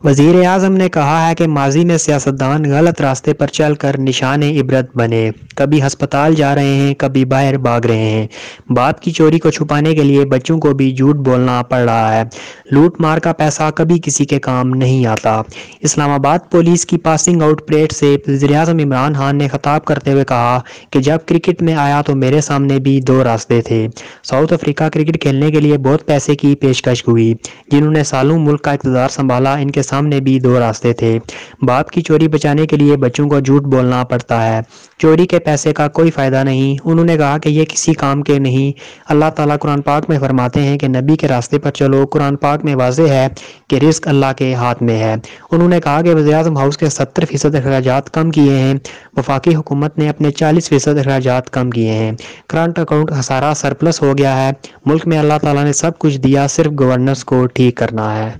वज़ीर अजम ने कहा है कि माजी में सियासतदान गलत रास्ते पर चल कर निशान इबरत बने। कभी हस्पताल जा रहे हैं, कभी बाहर भाग रहे हैं। बाप की चोरी को छुपाने के लिए बच्चों को भी झूठ बोलना पड़ रहा है। लूट मार का पैसा कभी किसी के काम नहीं आता। इस्लामाबाद पुलिस की पासिंग आउट परेड से वजी अजम इमरान खान ने खताब करते हुए कहा कि जब क्रिकेट में आया तो मेरे सामने भी दो रास्ते थे। साउथ अफ्रीका क्रिकेट खेलने के लिए बहुत पैसे की पेशकश हुई, जिन्होंने सालों मुल्क का इकतदार संभाला। इनके सामने भी दो रास्ते थे। बाप की चोरी बचाने के लिए बच्चों को झूठ बोलना पड़ता है। चोरी के पैसे का कोई फ़ायदा नहीं। उन्होंने कहा कि ये किसी काम के नहीं। अल्लाह ताला कुरान पाक में फरमाते हैं कि नबी के रास्ते पर चलो। कुरान पाक में वाजे है कि रिस्क अल्लाह के हाथ में है। उन्होंने कहा कि वजी अजम हाउस के सत्तर फ़ीसद अखराज कम किए हैं। वफाकी हुकूमत ने अपने चालीस फ़ीसद अखराज कम किए हैं। करंट अकाउंट सारा सरप्लस हो गया है। मुल्क में अल्लाह ताला ने सब कुछ दिया। सिर्फ़ गवर्नेंस को ठीक करना है।